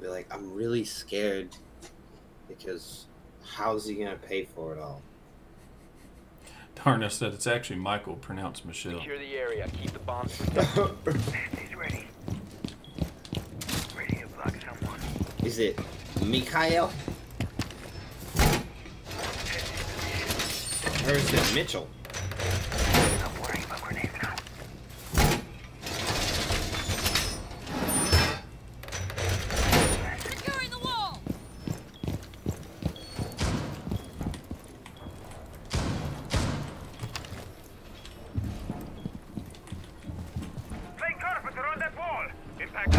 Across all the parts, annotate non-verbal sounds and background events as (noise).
and be like, I'm really scared because how's he gonna pay for it all? Darna said it's actually Michael, pronounced Michelle. Secure the area. Keep the bombs (laughs) protected. Ready. Ready to block someone. Is it Mikhail? Or is it Mitchell? Impact.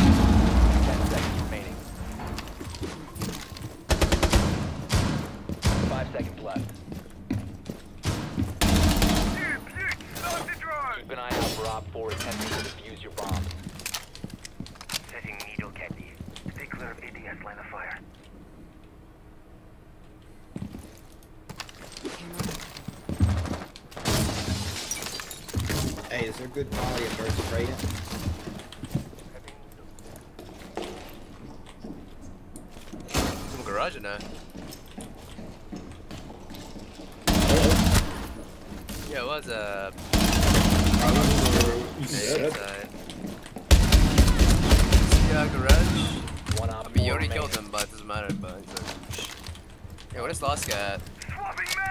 Ten seconds remaining. Five seconds left. Keep an eye out for OPFOR attempting to defuse your bomb. Setting needle candy. Stay clear of ADS line of fire. Hey, is there good quality of bird spray? Some garage in there. Yeah, it was uh, a side. Yeah, garage. One Op I mean, you already remaining. killed him, but it doesn't matter. But he's like, yeah, what is last guy at?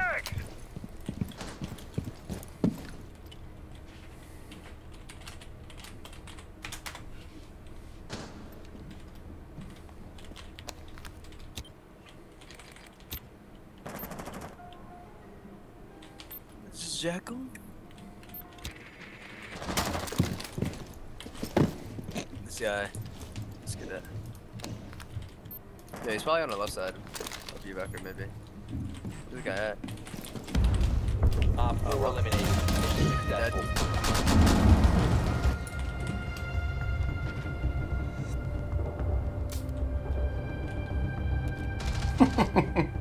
Jackal. This guy. Let's get that. Yeah, he's probably on the left side of you, Becker, maybe. Where's the guy at? Uh, OPFOR uh-huh. eliminated. Mission Dead. successful. (laughs)